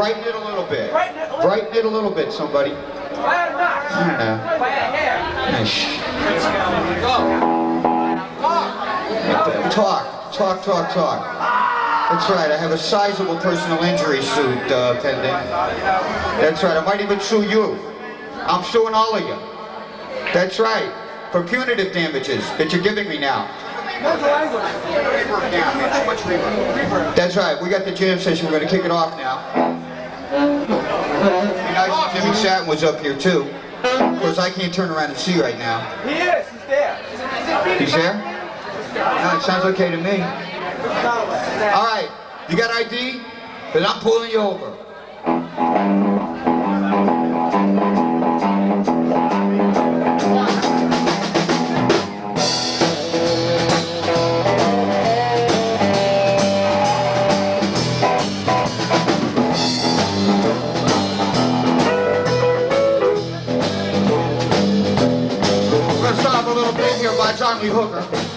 Brighten it a little bit. Brighten it a little- Brighten it a little bit, somebody. By a don't know. By a hair. Go. Talk, talk, talk, talk. That's right, I have a sizable personal injury suit uh, pending. That's right, I might even sue you. I'm suing all of you. That's right, for punitive damages that you're giving me now. What's the language? That's right, we got the jam session, we're gonna kick it off now. Jimmy Satin was up here too. Of course, I can't turn around and see right now. He is. He's there. He's there? No, it sounds okay to me. All right, you got ID? Then I'm pulling you over. Bit here by Johnny Hooker.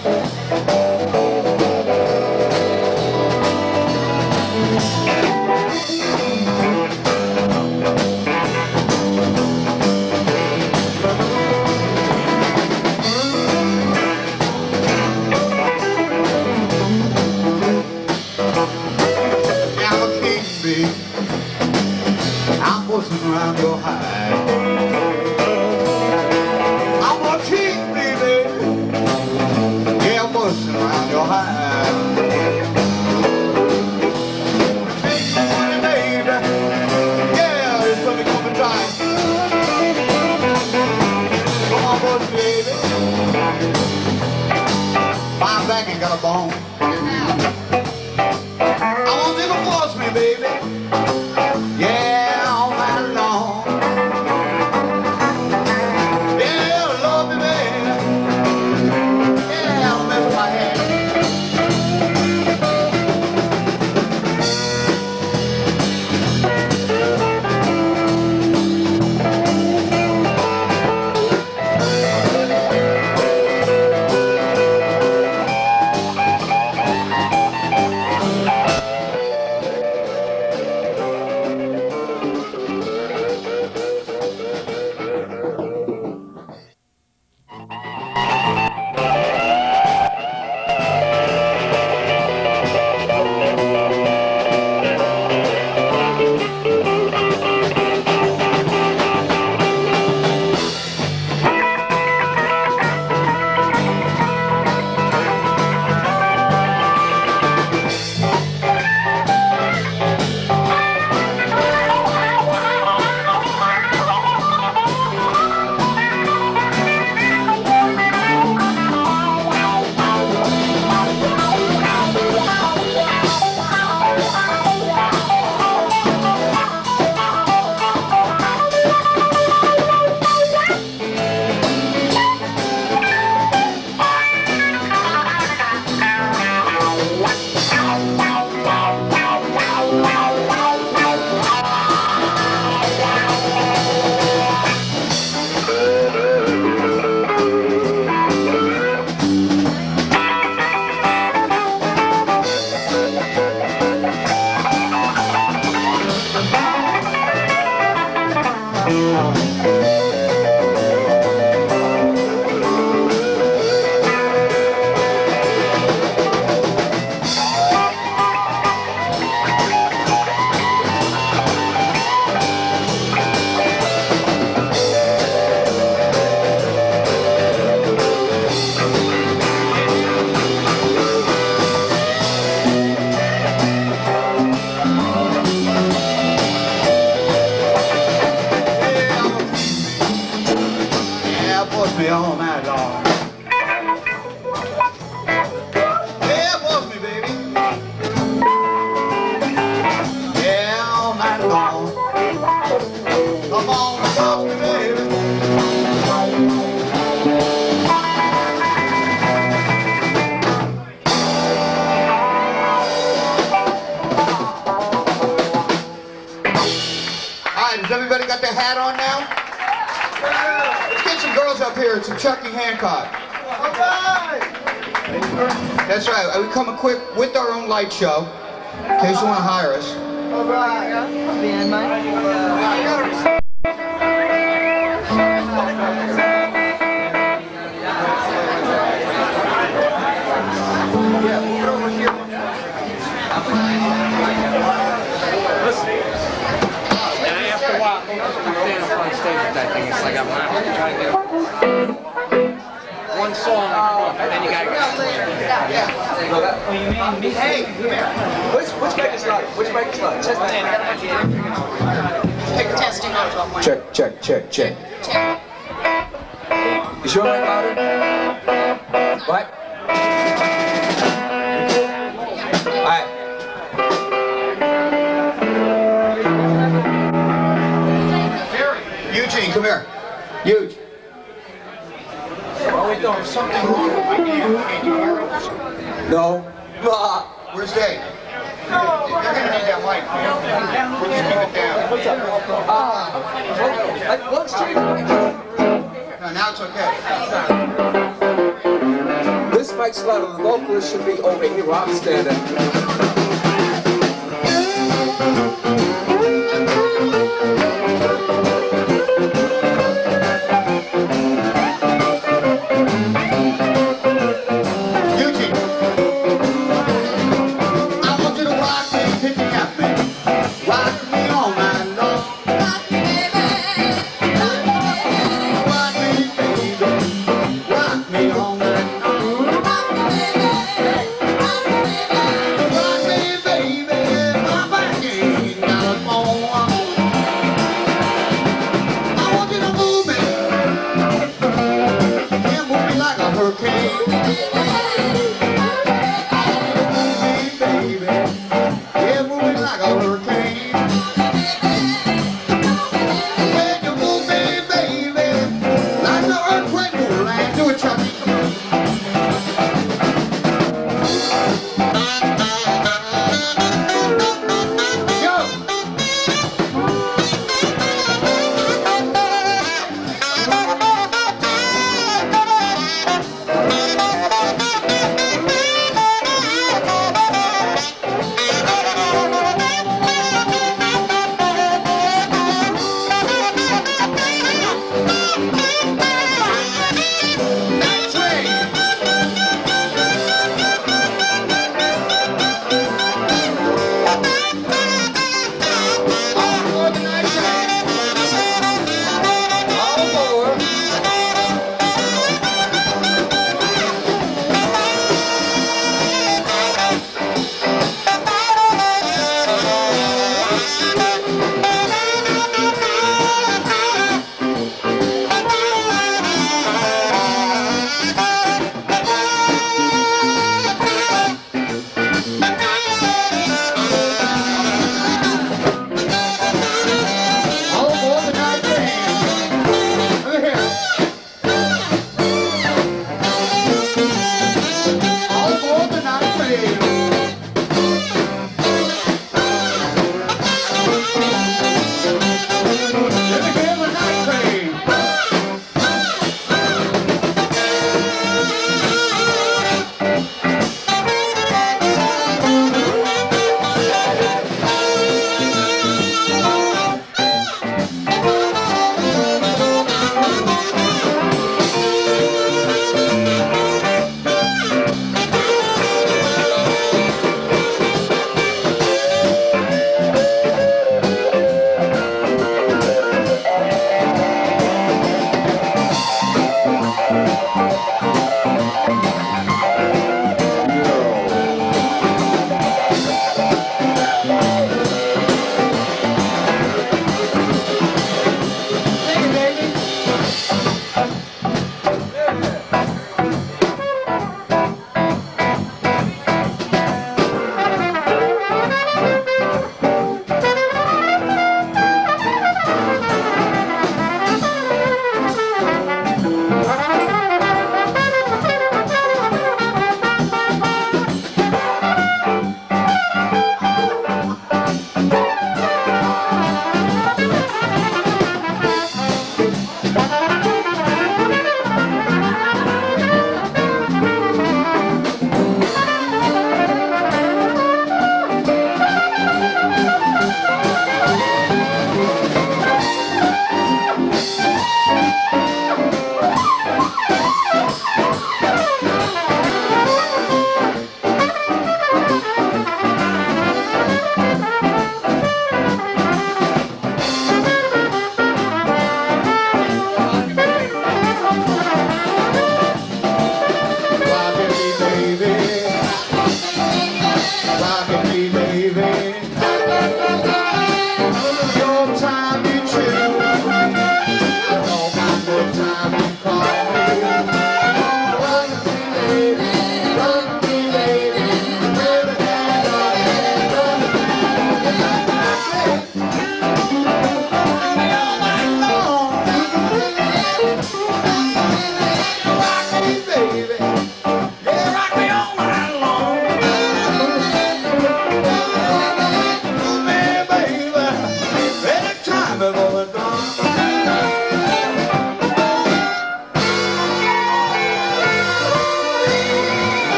Show, in case you want to hire us. Behind mine? And after a while, stand up on stage with that thing. It's like I'm one song, and then you gotta go. Hey, come here. Which, which mic is loud? Which mic is loud? Test Testing out one. Check, check, check, check. Check. Is your mic louder? What? There's something wrong with my ear. Can't you hear it? No. Where's Dave? You're gonna need that mic, man. We'll just keep it down. What's up? Uh, let- let's change. No, now it's okay. This mic's louder. The vocalist should be over here where I'm standing. Brett will land. Do it, Chucky.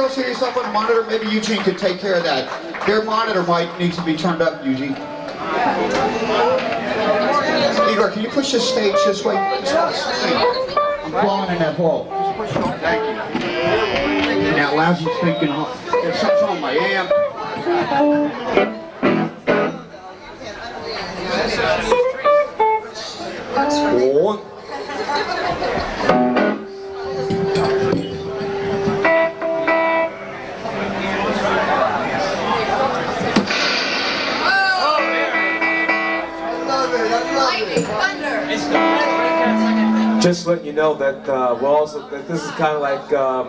Girls hear yourself on the monitor? Maybe Eugene could take care of that. Their monitor mic needs to be turned up, Eugene. Igor, can you push the stage this way? I'm crawling in that hole. Thank you. That lousy stinking hole. There's something on my amp. Thunder. Just letting you know that uh, we're also that this is kind of like. Um,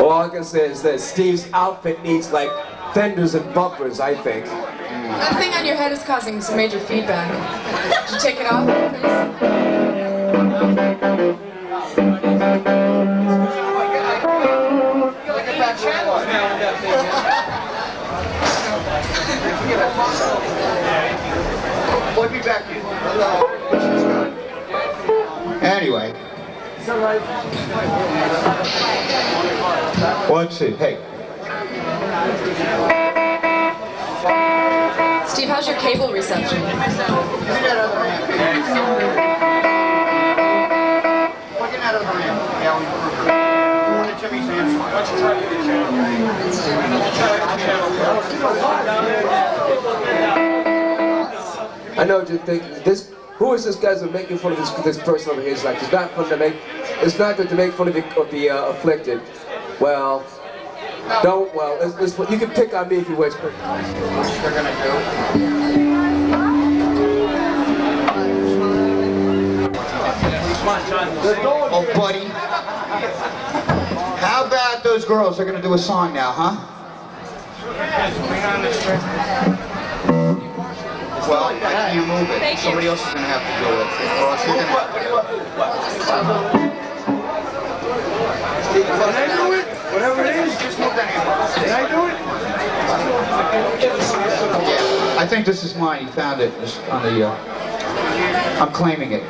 all I can say is that Steve's outfit needs like fenders and bumpers. I think. That thing on your head is causing some major feedback. Did you take it off, please? We'll be back in. Anyway. One, two, hey. Steve, how's your cable reception? Give me that I know what you're thinking. This, who is this guy that's making fun of this this person over here? It's like it's not fun to make. It's not good to make fun of the of the uh, afflicted. Well, don't. Well, it's, it's, you can pick on me if you wish. but- They're gonna do. Oh, buddy. How about those girls? They're gonna do a song now, huh? Well, I can't move it. Somebody else is gonna have to do it. Or else you're gonna- Can I do it? Whatever it is. Just move that hand. Can I do it? Yeah, I think this is mine. He found it It's on the. Uh, I'm claiming it.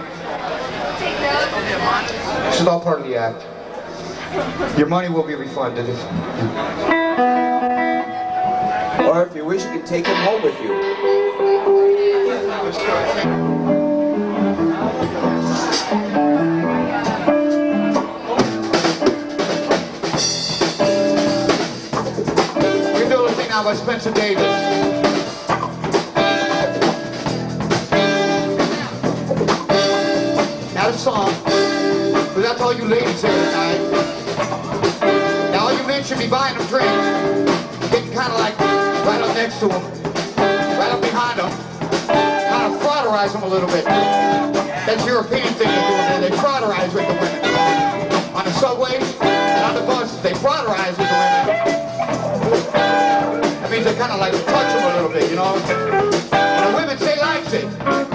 This is all part of the act. Your money will be refunded. Or if you wish, you can take him home with you. By Spencer Davis. Now the song. But that's all you ladies here tonight. Now all you men should be buying them drinks. Getting kind of like right up next to them. Of them a little bit. That's European thing they do there. They frauderize with the women. On the subways and on the buses, they frauderize with the women. That means they kind of like touch them a little bit, you know? And the women say likes it.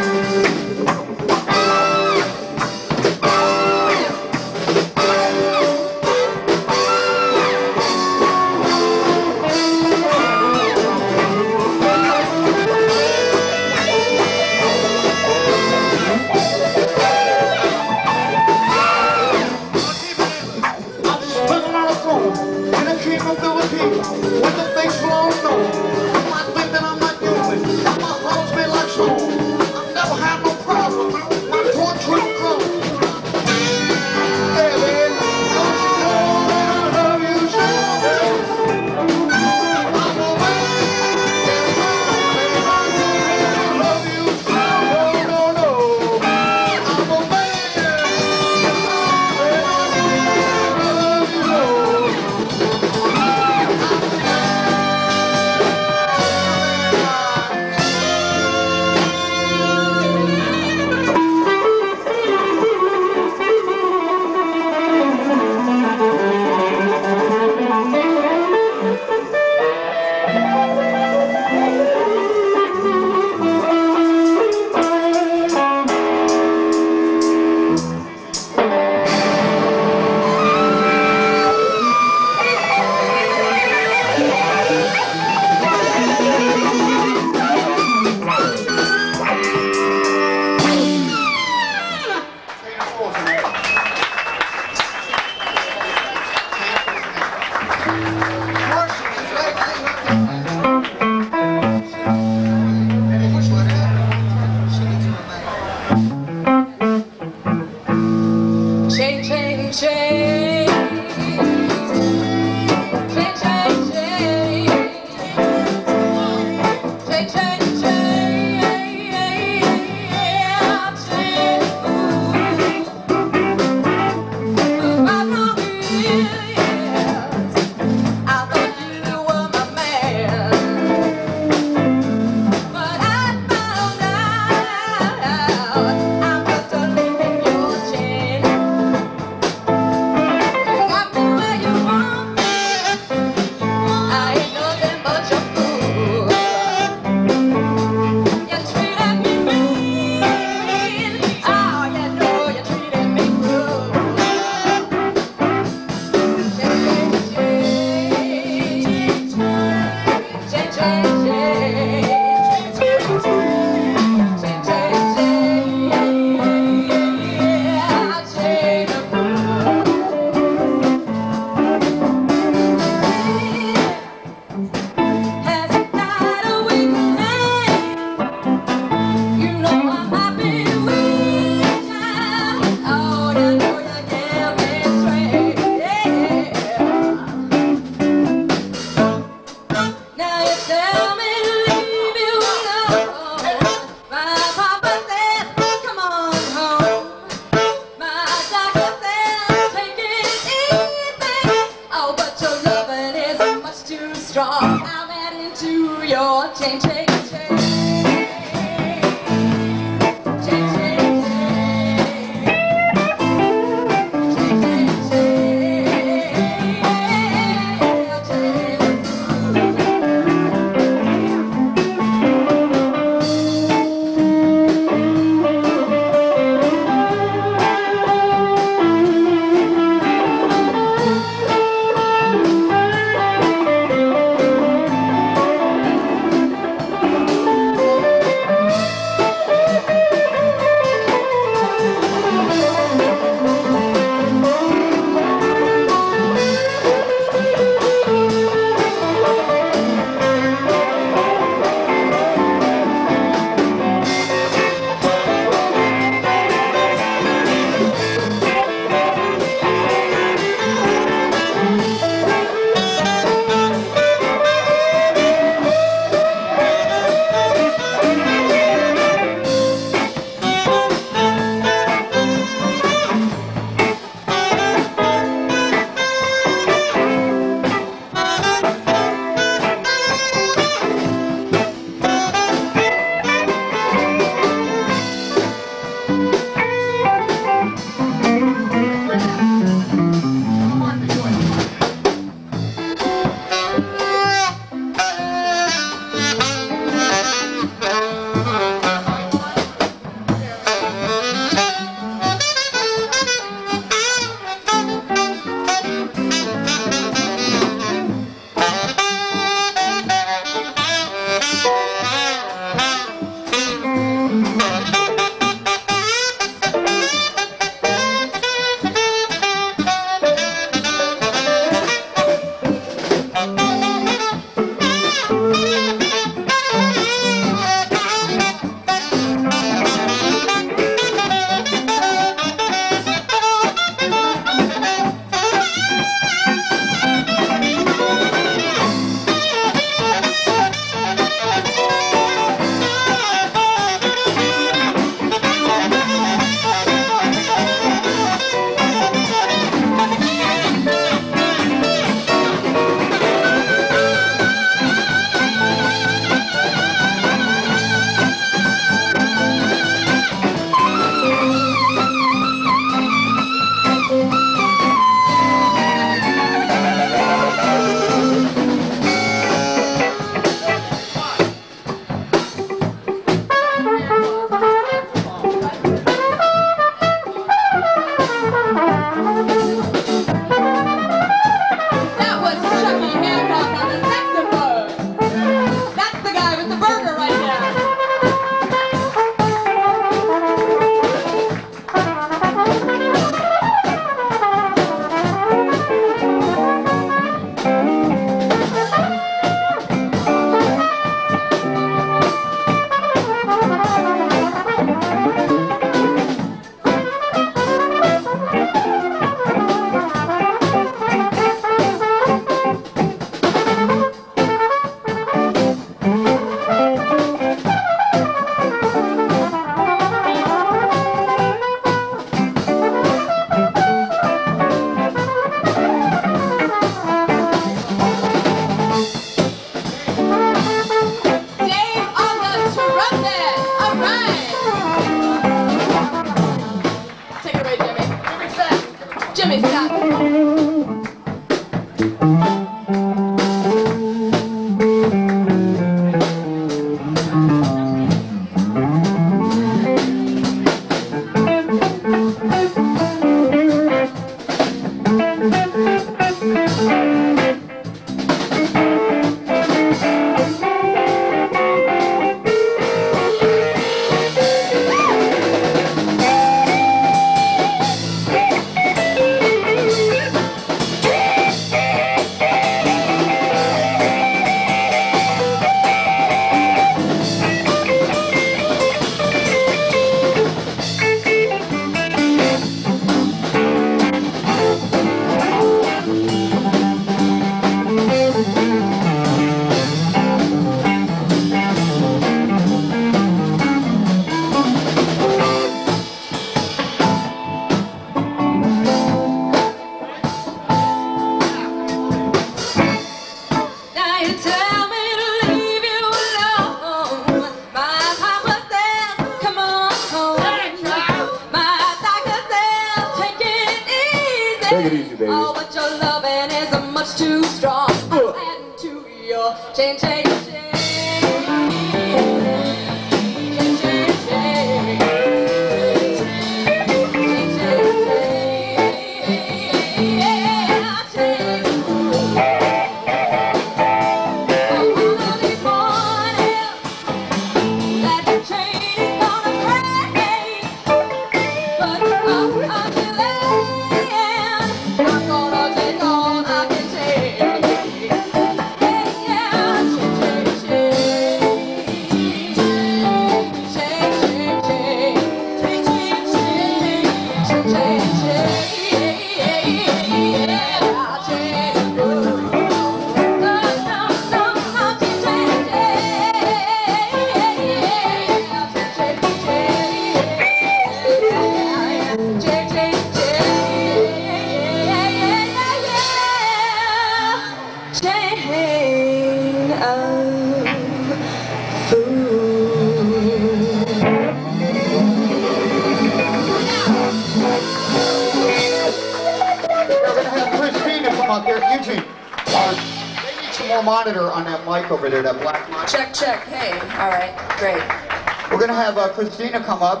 Have uh, Christina come up.